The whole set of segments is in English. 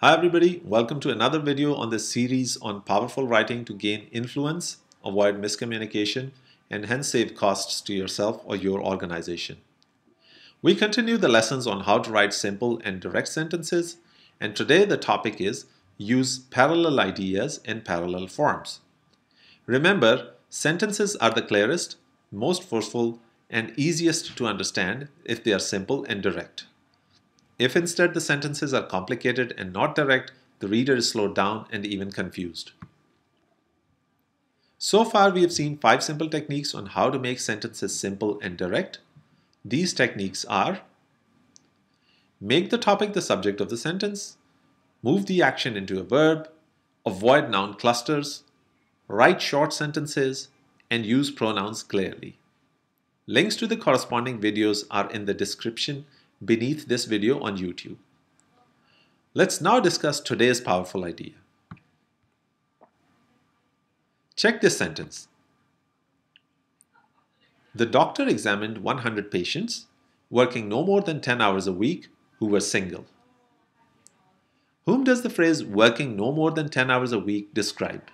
Hi everybody, welcome to another video on this series on powerful writing to gain influence, avoid miscommunication, and hence save costs to yourself or your organization. We continue the lessons on how to write simple and direct sentences, and today the topic is use parallel ideas in parallel forms. Remember, sentences are the clearest, most forceful, and easiest to understand if they are simple and direct. If instead the sentences are complicated and not direct, the reader is slowed down and even confused. So far we have seen five simple techniques on how to make sentences simple and direct. These techniques are Make the topic the subject of the sentence, move the action into a verb, avoid noun clusters, write short sentences, and use pronouns clearly. Links to the corresponding videos are in the description beneath this video on YouTube. Let's now discuss today's powerful idea. Check this sentence. The doctor examined 100 patients working no more than 10 hours a week who were single. Whom does the phrase working no more than 10 hours a week describe?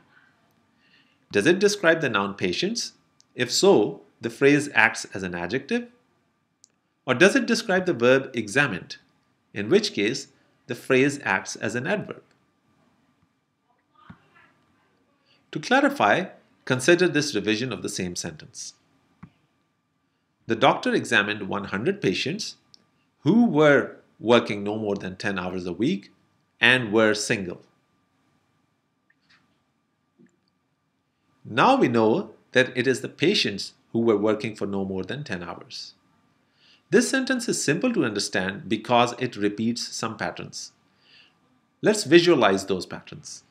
Does it describe the noun patients? If so, the phrase acts as an adjective or does it describe the verb examined, in which case the phrase acts as an adverb? To clarify, consider this revision of the same sentence. The doctor examined 100 patients who were working no more than 10 hours a week and were single. Now we know that it is the patients who were working for no more than 10 hours. This sentence is simple to understand because it repeats some patterns. Let's visualize those patterns.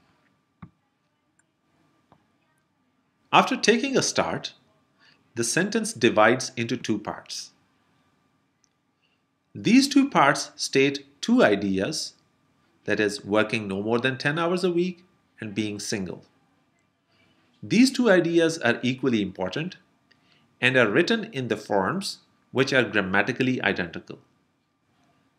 After taking a start, the sentence divides into two parts. These two parts state two ideas, that is, working no more than 10 hours a week and being single. These two ideas are equally important and are written in the forms which are grammatically identical.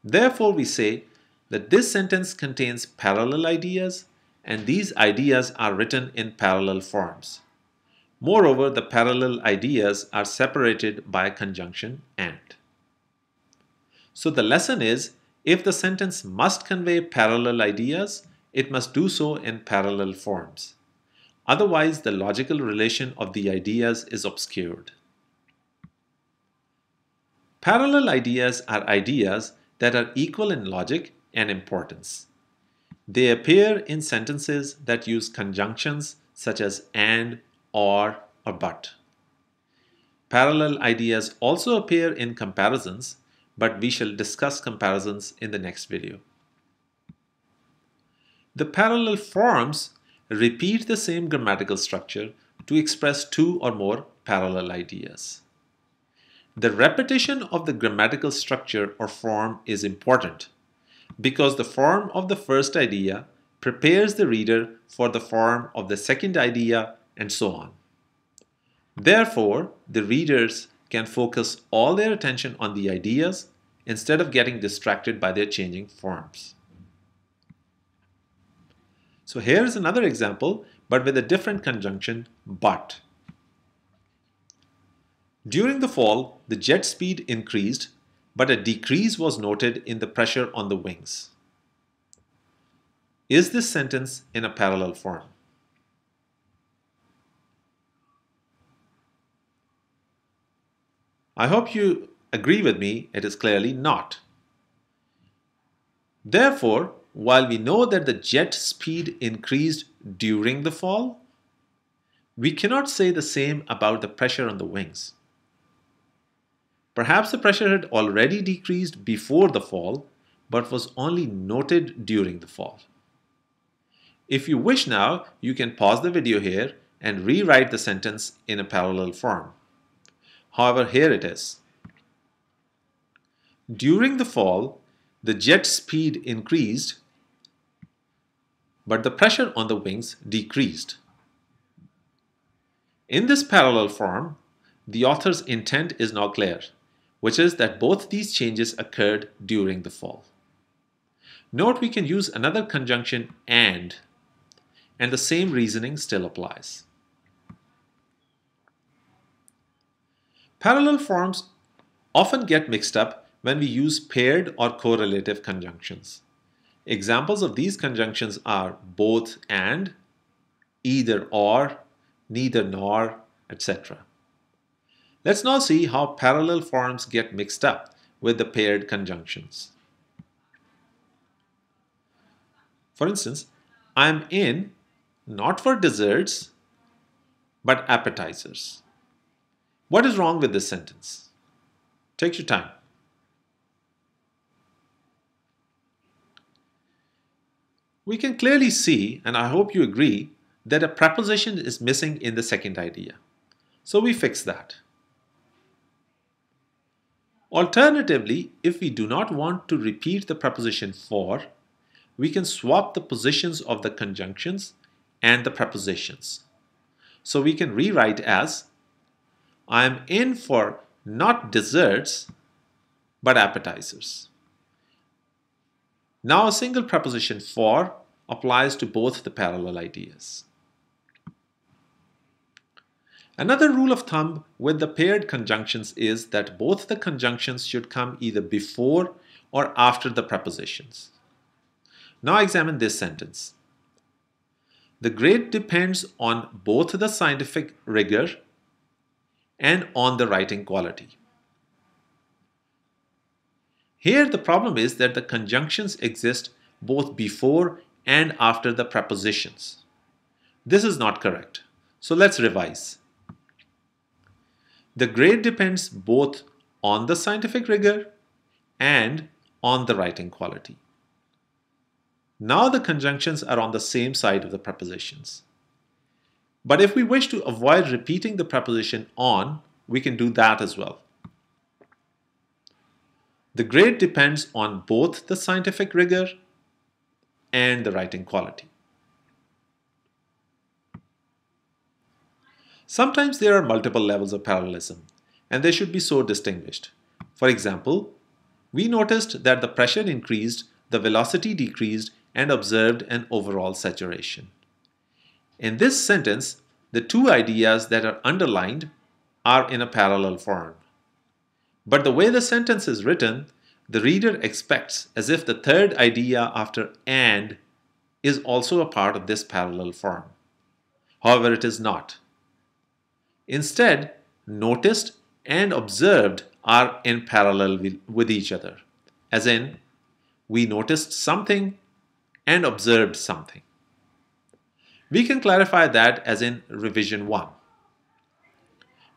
Therefore, we say that this sentence contains parallel ideas and these ideas are written in parallel forms. Moreover, the parallel ideas are separated by conjunction and. So the lesson is, if the sentence must convey parallel ideas, it must do so in parallel forms. Otherwise, the logical relation of the ideas is obscured. Parallel ideas are ideas that are equal in logic and importance. They appear in sentences that use conjunctions such as and, or, or but. Parallel ideas also appear in comparisons, but we shall discuss comparisons in the next video. The parallel forms repeat the same grammatical structure to express two or more parallel ideas. The repetition of the grammatical structure or form is important because the form of the first idea prepares the reader for the form of the second idea and so on. Therefore, the readers can focus all their attention on the ideas instead of getting distracted by their changing forms. So here is another example, but with a different conjunction, but. During the fall, the jet speed increased, but a decrease was noted in the pressure on the wings. Is this sentence in a parallel form? I hope you agree with me, it is clearly not. Therefore, while we know that the jet speed increased during the fall, we cannot say the same about the pressure on the wings. Perhaps the pressure had already decreased before the fall, but was only noted during the fall. If you wish now, you can pause the video here and rewrite the sentence in a parallel form. However, here it is. During the fall, the jet speed increased, but the pressure on the wings decreased. In this parallel form, the author's intent is now clear which is that both these changes occurred during the fall. Note we can use another conjunction and, and the same reasoning still applies. Parallel forms often get mixed up when we use paired or correlative conjunctions. Examples of these conjunctions are both and, either or, neither nor, etc. Let's now see how parallel forms get mixed up with the paired conjunctions. For instance, I'm in not for desserts, but appetizers. What is wrong with this sentence? Take your time. We can clearly see, and I hope you agree, that a preposition is missing in the second idea. So we fix that. Alternatively, if we do not want to repeat the preposition for, we can swap the positions of the conjunctions and the prepositions. So we can rewrite as I am in for not desserts but appetizers. Now a single preposition for applies to both the parallel ideas. Another rule of thumb with the paired conjunctions is that both the conjunctions should come either before or after the prepositions. Now examine this sentence. The grade depends on both the scientific rigor and on the writing quality. Here the problem is that the conjunctions exist both before and after the prepositions. This is not correct. So let's revise. The grade depends both on the scientific rigor and on the writing quality. Now the conjunctions are on the same side of the prepositions. But if we wish to avoid repeating the preposition on, we can do that as well. The grade depends on both the scientific rigor and the writing quality. Sometimes there are multiple levels of parallelism, and they should be so distinguished. For example, we noticed that the pressure increased, the velocity decreased, and observed an overall saturation. In this sentence, the two ideas that are underlined are in a parallel form. But the way the sentence is written, the reader expects as if the third idea after and is also a part of this parallel form. However, it is not. Instead, noticed and observed are in parallel with each other, as in, we noticed something and observed something. We can clarify that as in revision 1.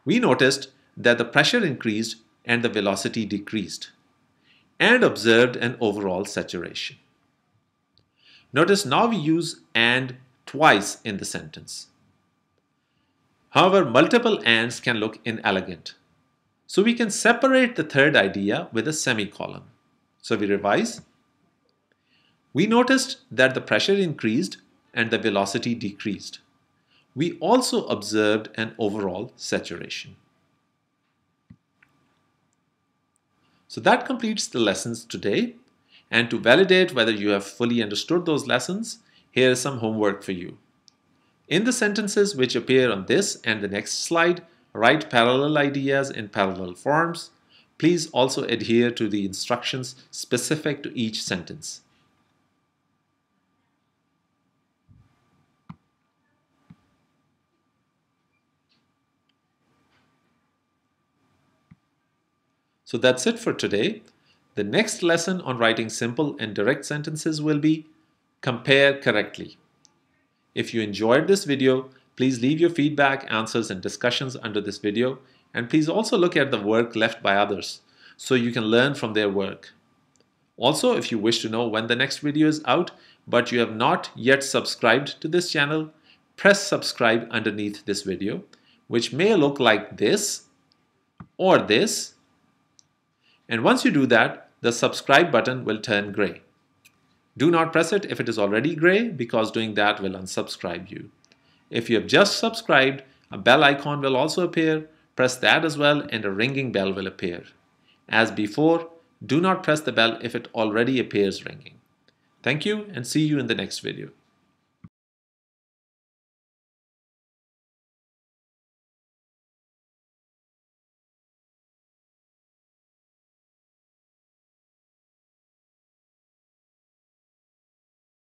We noticed that the pressure increased and the velocity decreased, and observed an overall saturation. Notice now we use and twice in the sentence. However, multiple ands can look inelegant. So we can separate the third idea with a semicolon. So we revise. We noticed that the pressure increased and the velocity decreased. We also observed an overall saturation. So that completes the lessons today. And to validate whether you have fully understood those lessons, here is some homework for you. In the sentences which appear on this and the next slide, write parallel ideas in parallel forms. Please also adhere to the instructions specific to each sentence. So that's it for today. The next lesson on writing simple and direct sentences will be compare correctly. If you enjoyed this video, please leave your feedback, answers, and discussions under this video. And please also look at the work left by others so you can learn from their work. Also, if you wish to know when the next video is out, but you have not yet subscribed to this channel, press subscribe underneath this video, which may look like this or this, and once you do that, the subscribe button will turn gray. Do not press it if it is already gray because doing that will unsubscribe you. If you have just subscribed, a bell icon will also appear. Press that as well and a ringing bell will appear. As before, do not press the bell if it already appears ringing. Thank you and see you in the next video.